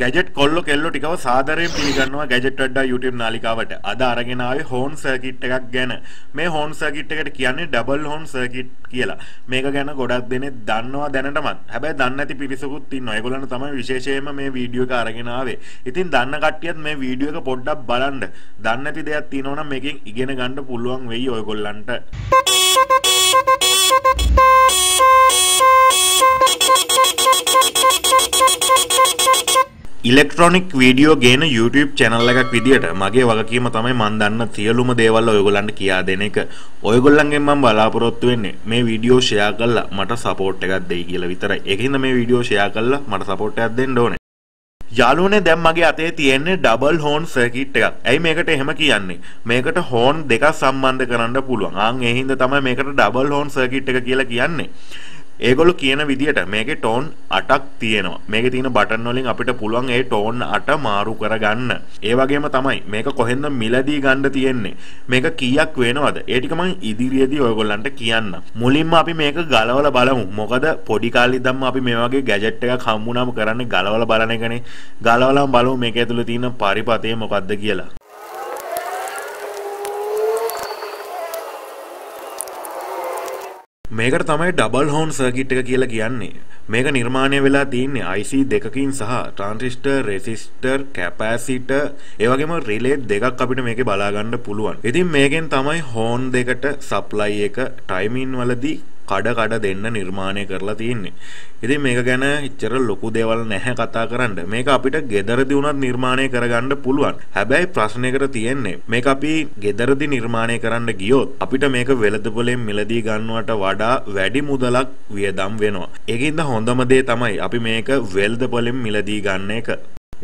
Gadget කොල්ල කෙල්ලො ටිකව සාදරයෙන් පිළිගන්නවා ගැජට් වඩ්ඩා YouTube නාලිකාවට. අද අරගෙන ආවේ හෝන් සර්කිට් එකක් ගැන. මේ හෝන් සර්කිට් එකට කියන්නේ ඩබල් හෝන් සර්කිට් කියලා. මේක ගැන ගොඩක් දෙනෙක් දන්නවා දැනටමත්. හැබැයි දන්නේ නැති පිරිසකුත් ඉන්නවා. ඒගොල්ලන්ට තමයි විශේෂයෙන්ම මේ වීඩියෝ එක අරගෙන ආවේ. ඉතින් දන්න කට්ටියත් මේ වීඩියෝ එක පොඩ්ඩක් බලන්න. දන්නේ නැති දෙයක් තියෙනවා නම් මේකෙන් ඉගෙන ගන්න පුළුවන් වෙයි ඔයගොල්ලන්ට. ඉලෙක්ට්‍රොනික් වීඩියෝ ගේන YouTube චැනල් එකක් විදියට මගේ වගකීම තමයි මන් දන්න සියලුම දේවල් ඔයගොල්ලන්ට කියා දෙන එක. ඔයගොල්ලන්ගෙන් මම බලාපොරොත්තු වෙන්නේ මේ වීඩියෝ ෂෙයා කරලා මට සපෝට් එකක් දෙයි කියලා විතරයි. ඒකින්ද මේ වීඩියෝ ෂෙයා කරලා මට සපෝට් එකක් දෙන්න ඕනේ. යාළුවනේ දැන් මගේ අතේ තියෙන්නේ ඩබල් හෝන් සර්කිට් එකක්. ඇයි මේකට එහෙම කියන්නේ? මේකට හෝන් දෙකක් සම්බන්ධ කරන්න පුළුවන්. ආන් ඒ හින්දා තමයි මේකට ඩබල් හෝන් සර්කිට් එක කියලා කියන්නේ. ඒගොල්ලෝ කියන විදිහට මේකේ ටෝන් 8ක් තියෙනවා. මේකේ තියෙන බටන් වලින් අපිට පුළුවන් ඒ ටෝන් 8 මාරු කරගන්න. ඒ වගේම තමයි මේක කොහෙන්ද මිලදී ගන්න තියෙන්නේ. මේක කීයක් වෙනවද? ඒ ටික මම ඉදිරියේදී ඔයගොල්ලන්ට කියන්නම්. මුලින්ම අපි මේක ගලවලා බලමු. මොකද පොඩි කාලේ ඉඳන්ම අපි මේ වගේ ගැජට් එකක් හම්බුනාම කරන්නේ ගලවලා බලන එකනේ. ගලවලාම බලමු මේක ඇතුලේ තියෙන පරිපතේ මොකද්ද කියලා. මේකට තමයි ඩබල් හෝන් සර්කිට් එක කියලා කියන්නේ. මේක නිර්මාණය වෙලා තියෙන්නේ IC දෙකකින් සහ ට්‍රාන්සිස්ටර්, රෙසිස්ටර්, කැපැසිටර්, ඒ වගේම රිලේ දෙකක් අපිට මේකේ බලා ගන්න පුළුවන්. ඉතින් මේකෙන් තමයි හෝන් දෙකට සප්ලයි එක ටයිමින් වලදී කඩ කඩ දෙන්න නිර්මාණය කරලා තියෙන්නේ. ඉතින් මේක ගැන එච්චර ලොකු දේවල් නැහැ කතා කරන්න. මේක අපිට ගෙදරදී වුණත් නිර්මාණය කරගන්න පුළුවන්. හැබැයි ප්‍රශ්නයකට තියෙන්නේ මේක අපි ගෙදරදී නිර්මාණය කරන්න ගියොත් අපිට මේක වෙළඳපොලෙන් මිලදී ගන්නවට වඩා වැඩි මුදලක් වියදම් වෙනවා. ඒකින්ද හොඳම දේ තමයි අපි මේක වෙළඳපොලෙන් මිලදී ගන්න එක.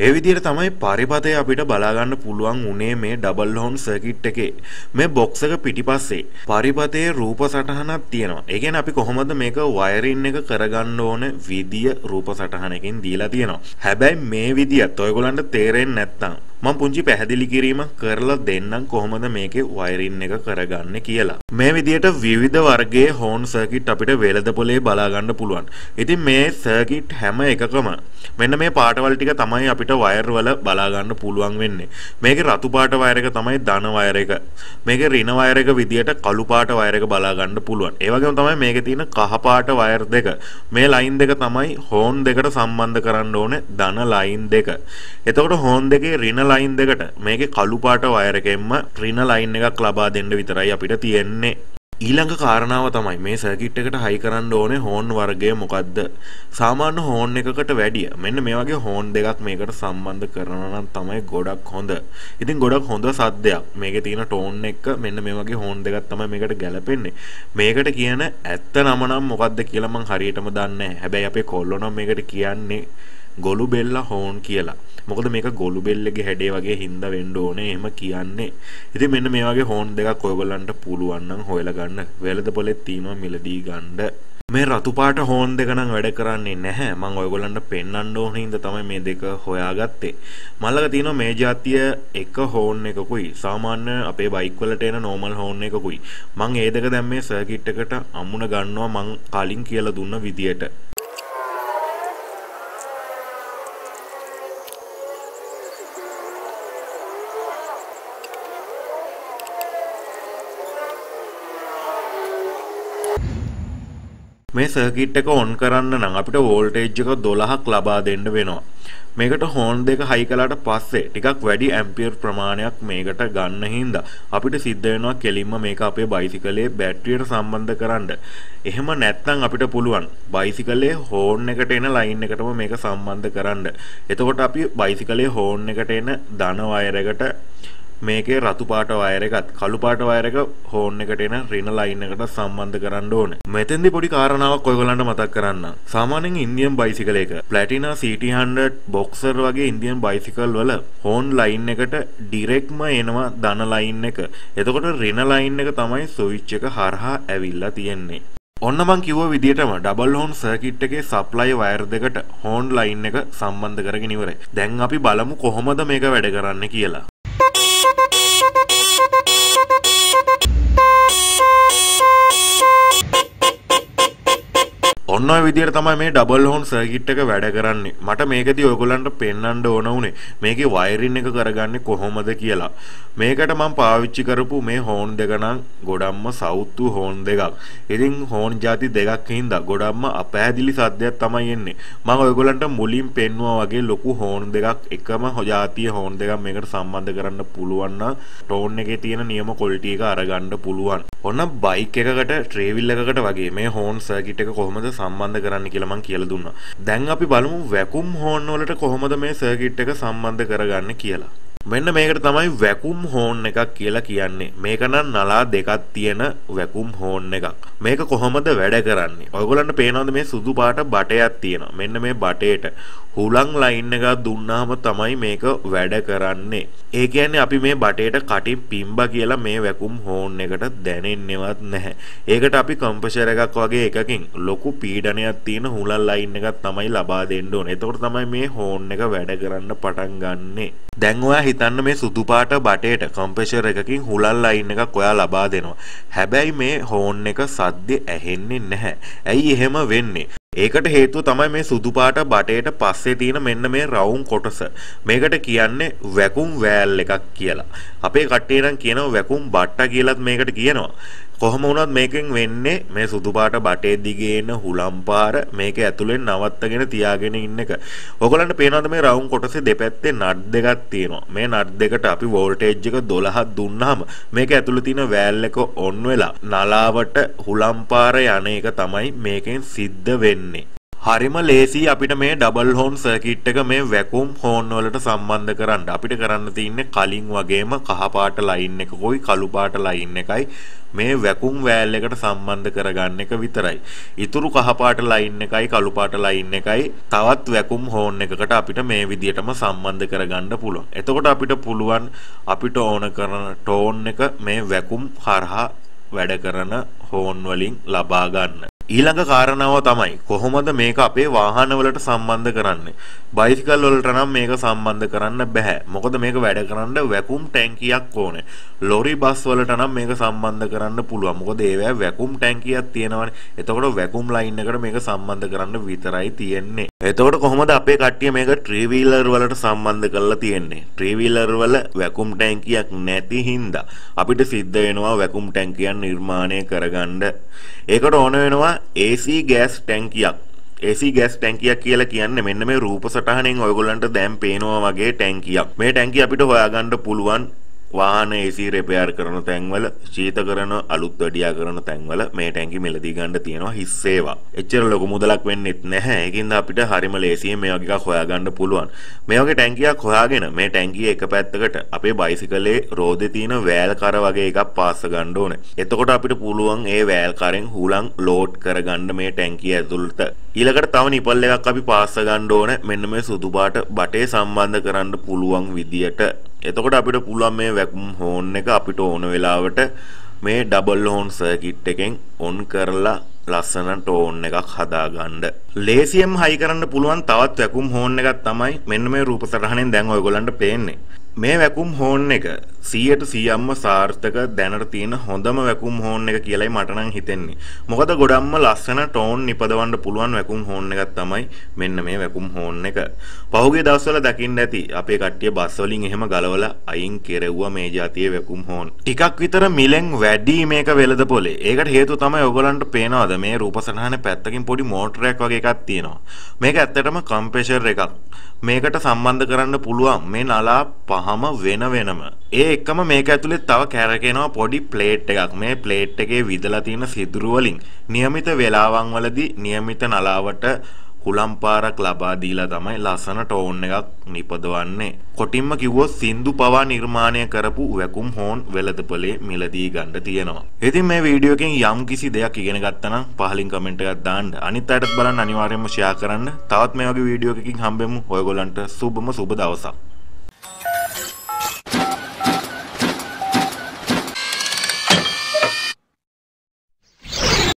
ඒ විදිහට තමයි පරිපතය අපිට බලාගන්න පුළුවන් උනේ මේ ඩබල් හෝන් සර්කිට් එකේ. මේ බොක්ස් එක පිටිපස්සේ පරිපතයේ රූප සටහනක් තියෙනවා. ඒ කියන්නේ අපි කොහොමද මේක වයරින් එක කරගන්න ඕන විදිය රූප සටහනකින් දීලා තියෙනවා. හැබැයි මේ විදියත් ඔයගොල්ලන්ට තේරෙන්නේ නැත්නම් මම පුංචි පැහැදිලි කිරීමක් කරලා දෙන්නම් කොහොමද මේකේ වයරින් එක කරගන්නේ කියලා. මේ විදිහට විවිධ වර්ගයේ හෝන් සර්කිට් අපිට වෙළඳපොලේ බලා ගන්න පුළුවන්. ඉතින් මේ සර්කිට් හැම එකකම මෙන්න මේ පාටවල් ටික තමයි අපිට වයර් වල බලා ගන්න පුළුවන් වෙන්නේ. මේකේ රතු පාට වයර් එක තමයි ධන වයර් එක. මේකේ ඍණ වයර් එක විදියට කළු පාට වයර් එක බලා ගන්න පුළුවන්. ඒ වගේම තමයි මේකේ තියෙන කහ පාට වයර් දෙක. මේ ලයින් දෙක තමයි හෝන් දෙකට සම්බන්ධ කරන්න ඕනේ ධන ලයින් දෙක. එතකොට හෝන් දෙකේ ඍණ ලයින් දෙකට මේකේ කළු පාට වයර් එකෙන්ම ඍණ ලයින් එකක් ලබා දෙන්න විතරයි අපිට තියෙන්නේ. ඊළඟ කාරණාව තමයි මේ සර්කිට් එකට හයි කරන්න ඕනේ හෝන් වර්ගය මොකද්ද? සාමාන්‍ය හෝන් එකකට වැඩිය මෙන්න මේ වගේ හෝන් දෙකක් මේකට සම්බන්ධ කරනවා නම් තමයි ගොඩක් හොඳ. ඉතින් ගොඩක් හොඳ සද්දයක්. මේකේ තියෙන ටෝන් එක මෙන්න මේ වගේ හෝන් දෙකක් තමයි මේකට ගැලපෙන්නේ. මේකට කියන ඇත්ත නම නම් මොකද්ද කියලා මං හරියටම දන්නේ නැහැ. හැබැයි අපේ කොල්ලෝ නම් මේකට කියන්නේ ගොළු බෙල්ලා හෝන් කියලා. මොකද මේක ගොළු බෙල්ලගේ හැඩේ වගේ හින්දා වෙන්න ඕනේ එහෙම කියන්නේ. ඉතින් මෙන්න මේ වගේ හෝන් දෙකක් ඔයගොල්ලන්ට පුළුවන් නම් හොයලා ගන්න. වෙළඳපොලෙත් තියෙනවා මිලදී ගන්න. මේ රතු පාට හෝන් දෙක නම් වැඩ කරන්නේ නැහැ. මම ඔයගොල්ලන්ට පෙන්වන්න ඕන හින්දා තමයි මේ දෙක හොයාගත්තේ. මල්ලක තියෙනවා මේ જાතිය එක හෝන් එකකුයි. සාමාන්‍ය අපේ බයික් වලට එන නෝමල් හෝන් එකකුයි. මම ඒ දෙක දැන් මේ සර්කිට් එකට අමුණ ගන්නවා මං කලින් කියලා දුන්න විදියට. මේ සර්කිට් එක ඔන් කරන්න නම් අපිට වෝල්ටේජ් එක 12ක් ලබා දෙන්න වෙනවා. මේකට හෝන් දෙක හයි කළාට පස්සේ ටිකක් වැඩි ඇම්පියර් ප්‍රමාණයක් මේකට ගන්න හින්දා අපිට සිද්ධ වෙනවා කෙලින්ම මේක අපේ බයිසිකලේ බැටරියට සම්බන්ධ කරන්න. එහෙම නැත්නම් අපිට පුළුවන් බයිසිකලේ හෝන් එකට එන ලයින් එකටම මේක සම්බන්ධ කරන්න. එතකොට අපි බයිසිකලේ හෝන් එකට එන ධන වයර් එකට මේකේ රතු පාට වයර් එකත් කළු පාට වයර් එක හෝන් එකට එන රින ලයින් එකට සම්බන්ධ කරන්න ඕනේ. මෙතෙන්දි පොඩි කාරණාවක් ඔයගොල්ලන්ට මතක් කරන්න. සාමාන්‍යයෙන් ඉන්දියන් බයිසිකල් එක ප්ලැටිනා CT100 බොක්සර් වගේ ඉන්දියන් බයිසිකල් වල හෝන් ලයින් එකට ඩිරෙක්ට්ම එනවා ධන ලයින් එක. එතකොට රින ලයින් එක තමයි ස්විච් එක හරහා ඇවිල්ලා තියෙන්නේ. ඔන්න මං කිව්ව විදිහටම ඩබල් හෝන් සර්කිට් එකේ සප්ලයි වයර් දෙකට හෝන් ලයින් එක සම්බන්ධ කරගෙන ඉවරයි. දැන් අපි බලමු කොහොමද මේක වැඩ කරන්නේ කියලා. ඔන්න ඔය විදිහට තමයි මේ ඩබල් හෝන් සර්කිට් එක වැඩ කරන්නේ. මට මේකදී ඔයගොල්ලන්ට පෙන්වන්න ඕන උනේ මේකේ වයරින් එක කරගන්නේ කොහොමද කියලා. මේකට මම පාවිච්චි කරපු මේ හෝන් දෙක නම් ගොඩක්ම සවුත්තු හෝන් දෙකක්. ඉතින් හෝන් ಜಾති දෙකක් හින්දා ගොඩක්ම අපැහැදිලි සද්දයක් තමයි එන්නේ. මම ඔයගොල්ලන්ට මුලින් පෙන්වුවා වගේ ලොකු හෝන් දෙකක් එකම ජාතිය හෝන් දෙකක් මේකට සම්බන්ධ කරන්න පුළුවන් නම් ටෝන් එකේ තියෙන නියම ක්වොලිටි එක අරගන්න පුළුවන්. ඔන්න බයික් එකකට ට්‍රේවිල් එකකට වගේ මේ හෝන් සර්කිට් එක කොහොමද සම්බන්ධ කරන්න කියලා මම කියලා දුන්නා. දැන් අපි බලමු වැකුම් හෝන් වලට කොහොමද මේ සර්කිට් එක සම්බන්ධ කරගන්නේ කියලා. මෙන්න මේකට තමයි වැකුම් හෝන් එකක් කියලා කියන්නේ. මේක නම් නලා දෙකක් තියෙන වැකුම් හෝන් එකක්. මේක කොහොමද වැඩ කරන්නේ? ඔයගොල්ලන්ට පේනවද මේ සුදු පාට බටයක් තියෙනවා. මෙන්න මේ බටේට හුලං ලයින් එකක් දුන්නාම තමයි මේක වැඩ කරන්නේ. ඒ කියන්නේ අපි මේ බටේට කටින් පිම්බා කියලා මේ වැකුම් හෝන් එකට දැනෙන්නේවත් නැහැ. ඒකට අපි කම්ප්‍රෙසර් එකක් වගේ එකකින් ලොකු පීඩනයක් තියෙන හුලං ලයින් එකක් තමයි ලබා දෙන්න ඕනේ. එතකොට තමයි මේ හෝන් එක වැඩ කරන්න පටන් ගන්නෙ. දැන් ඔයා හිතන්න මේ සුදු පාට බටේට කම්ප්‍රෙෂර් එකකින් හුලල් ලයින් එකක් ඔයා ලබා දෙනවා. හැබැයි මේ හෝන් එක සද්දේ ඇහෙන්නේ නැහැ. ඇයි එහෙම වෙන්නේ? ඒකට හේතුව තමයි මේ සුදු පාට බටේට පස්සේ තියෙන මෙන්න මේ රවුම් කොටස. මේකට කියන්නේ වැකුම් වෑල් එකක් කියලා. අපේ කට්ටිය නම් කියනවා වැකුම් බට්ටා කියලාත් මේකට කියනවා. කොහොම වුණත් මේකෙන් වෙන්නේ මේ සුදු පාට බටේ දිගේ එන හුලම් පාර මේක ඇතුලෙන් නවත්තගෙන තියාගෙන ඉන්න එක. ඔයගලන්ට පේනවද මේ රවුම් කොටසේ දෙපැත්තේ නට් දෙකක් තියෙනවා. මේ නට් දෙකට අපි වෝල්ටේජ් එක 12ක් දුන්නාම මේක ඇතුලේ තියෙන වෑල් එක ඔන් වෙලා නලාවට හුලම් පාර යන එක තමයි මේකෙන් සිද්ධ වෙන්නේ. හරිම ලේසි අපිට මේ ඩබල් හෝන් සර්කිට් එක මේ වැකුම් හෝන් වලට සම්බන්ධ කරන්න. අපිට කරන්න තියෙන්නේ කලින් වගේම කහ පාට ලයින් එකකෝයි කළු පාට ලයින් එකයි මේ වැකුම් වෑල් එකට සම්බන්ධ කරගන්න එක විතරයි. ඉතුරු කහ පාට ලයින් එකයි කළු පාට ලයින් එකයි තවත් වැකුම් හෝන් එකකට අපිට මේ විදිහටම සම්බන්ධ කරගන්න පුළුවන්. එතකොට අපිට පුළුවන් අපිට ඕන කරන ටෝන් එක මේ වැකුම් හරහා වැඩ කරන හෝන් වලින් ලබා ගන්න. ඊළඟ කාරණාව තමයි කොහොමද මේක අපේ වාහනවලට සම්බන්ධ කරන්නේ. බයිසිකල් වලට නම් මේක සම්බන්ධ කරන්න බෑ. මොකද මේක වැඩ කරන්න වැකුම් ටැංකියක් ඕනේ. ලොරි බස් වලට නම් මේක සම්බන්ධ කරන්න පුළුවන්. මොකද ඒවැ වැකුම් ටැංකියක් තියෙනවනේ. එතකොට වැකුම් ලයින් එකට මේක සම්බන්ධ කරන්න විතරයි තියෙන්නේ. එතකොට කොහොමද අපේ කට්ටිය මේක ට්‍රී වීලර් වලට සම්බන්ධ කරලා තියෙන්නේ? ට්‍රී වීලර් වල වැකුම් ටැංකියක් නැති හින්දා අපිට සිද්ධ වෙනවා වැකුම් ටැංකියක් නිර්මාණය කරගන්න. ඒකට ඕන වෙනවා AC ගෑස් ටැංකියක් AC ගෑස් ටැංකියක් කියලා කියන්නේ මෙන්න මේ රූප සටහනෙන් ඔයගොල්ලන්ට දැන් පේනවා වගේ ටැංකියක්. මේ ටැංකිය අපිට හොයාගන්න පුළුවන් වාහන AC රෙපෙයාර් කරන තැන්වල ශීතකරන අලුත් වැඩියා කරන තැන්වල මේ ටැංකි මිලදී ගන්න තියෙනවා හිස් ඒවා. එච්චර ලොකු මුදලක් වෙන්නෙත් නැහැ. ඒකින්ද අපිට හරිම ලේසියෙන් මේ වගේ එකක් හොයාගන්න පුළුවන්. මේ වගේ ටැංකියක් හොයාගෙන මේ ටැංකිය එක පැත්තකට අපේ බයිසිකලේ රෝදේ තියෙන වෑල් කර වගේ එකක් පාස්ස ගන්න ඕනේ. එතකොට අපිට පුළුවන් ඒ වෑල් කරෙන් හුලං ලෝඩ් කරගන්න මේ ටැංකිය ඇතුළත. ඊළඟට තව නිපල් එකක් අපි පාස්ස ගන්න ඕනේ. මෙන්න මේ සුදු පාට බටේ සම්බන්ධ කරන්න පුළුවන් විදියට එතකොට අපිට පුළුවන් මේ වැකුම් හෝන් එක අපිට ඕන වෙලාවට මේ ඩබල් හෝන් සර්කිට් එකෙන් ඔන් කරලා ලස්සන ටෝන් එකක් හදාගන්න. ලේසියෙන් හයි කරන්න පුළුවන් තවත් වැකුම් හෝන් එකක් තමයි මෙන්න මේ රූප සටහනෙන් දැන් ඔයගොල්ලන්ට පේන්නේ. මේ වැකුම් හෝන් එක 100ට 100ක්ම සාර්ථක දැනට තියෙන හොඳම වැකුම් හෝන් එක කියලායි මට නම් හිතෙන්නේ. මොකද ගොඩක්ම ලස්සන ටෝන් නිපදවන්න පුළුවන් වැකුම් හෝන් එකක් තමයි මෙන්න මේ වැකුම් හෝන් එක. පහුගිය දවස්වල දකින්න ඇති අපේ කට්ටිය බස් වලින් එහෙම ගලවලා අයින් කෙරෙව්වා මේ જાතියේ වැකුම් හෝන්. ටිකක් විතර මිලෙන් වැඩි මේක වෙලද පොලේ. ඒකට හේතුව තමයි ඔයගොල්ලන්ට පේනවද මේ රූප සටහනේ පැත්තකින් පොඩි මෝටරයක් වගේ එකක් තියෙනවා. මේක ඇත්තටම කම්ප්‍රෙෂර් එකක්. මේකට සම්බන්ධ කරන්න පුළුවන් මේ නලා පහම වෙන වෙනම. ඒ එක්කම මේක ඇතුලේ තව කැරකෙනවා පොඩි ප්ලේට් එකක්. මේ ප්ලේට් එකේ විදලා තියෙන සිදුරු වලින් નિયમિત වේලාවන් වලදී નિયમિત නලාවට හුලම් පාරක් ලබා දීලා තමයි ලස්සන ටෝන් එකක් නිපදවන්නේ. කොටින්ම කිව්වොත් සින්දු පවා නිර්මාණය කරපු වැකුම් හෝන් වෙළඳපොලේ මිලදී ගන්න තියෙනවා. ඉතින් මේ වීඩියෝ එකෙන් යම් කිසි දෙයක් ඉගෙන ගත්තා නම් පහලින් කමෙන්ට් එකක් දාන්න. අනිත් අයටත් බලන්න අනිවාර්යයෙන්ම ෂෙයා කරන්න. තවත් මේ වගේ වීඩියෝ එකකින් හම්බෙමු. ඔයගොල්ලන්ට සුබම සුබ දවසක්.